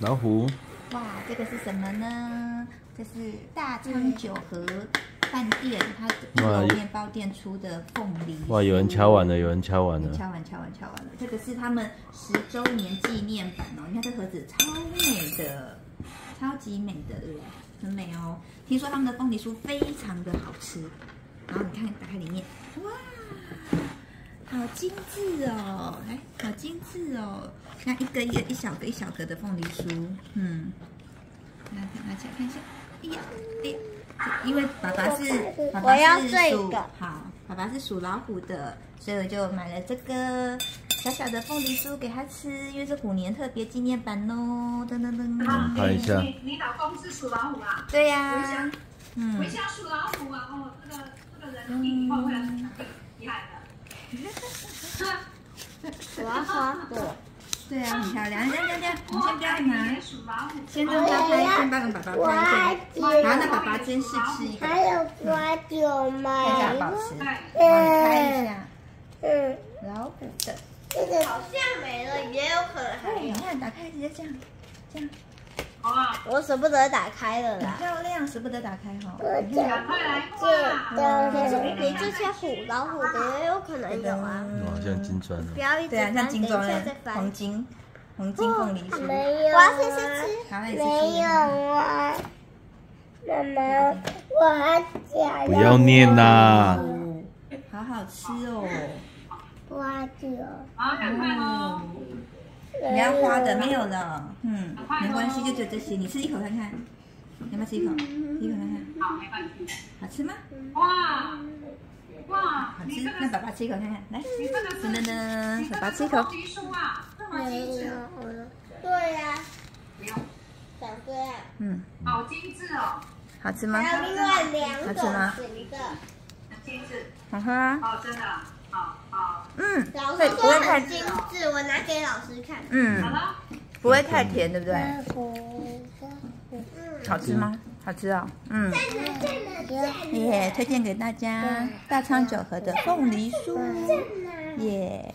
老虎，哇，这个是什么呢？这是大昌九和饭店它一楼面包店出的凤梨酥。哇，有人敲完了，有人敲完了，敲完敲完敲完了，这个是他们十周年纪念版哦。你看这盒子超美的，超级美的，对不对？很美哦。听说他们的凤梨酥非常的好吃，然后你看打开里面，哇，好精致哦，哎，好精致哦。看一个一个一小个一小个的凤梨酥，嗯，拿拿起来看一下，哎呀，哎呀。因为爸爸是爸爸我要是属好，爸爸是属老虎的，所以我就买了这个小小的凤梨酥给他吃，因为是虎年特别纪念版哦，噔噔噔。嗯看一下你你老公是属老虎啊？对呀、回家嗯回，家属老虎啊！哦，这个这个人品以后会很厉害的。我要花火。对啊，很漂亮。等等等，你先不要哇拿。先让他拍，先帮爸爸我拍一要下。好，那爸爸先试吃一个，还有瓜酒吗？看一下好不好吃。对，好，你拍一下嗯，老虎的。这个好像没了，也有可能还有，你。看，打开直接这样，这样好啊，我舍不得打开了很啦。漂亮，舍不得打开哈。我赶快来哇！这些虎老虎的也有可能有啊。哇，像金砖哦。不要一直对啊，翻，像金等一装的下再翻黄。金黄金凤梨酥。没有、我要试试吃。没。有啊，妈妈，我还想不要念呐、哦，好好吃哦。瓜酒。好，赶快哦！你要花的没有了，嗯，没关系，就只有这些。你吃一口看看，你要不要吃一口？吃一口看看，好，没关系。好吃吗？哇哇好，吃你这。个那爸爸吃一口看看，来，你这个是噔噔噔，你这个爸爸吃一口。是凤梨酥啊，这么精致，对呀、不用，长这样。嗯，好精致哦，好吃吗？还有另外两种好吃吗型的。很精致，好喝啊。哦，真的，好好，嗯，老师说很，精致，我拿给老师看。好嗯，了，不会太甜，对不对？嗯，好吃吗？好吃哦，嗯，耶，推荐给大家。大昌九和的凤梨酥，哪？耶。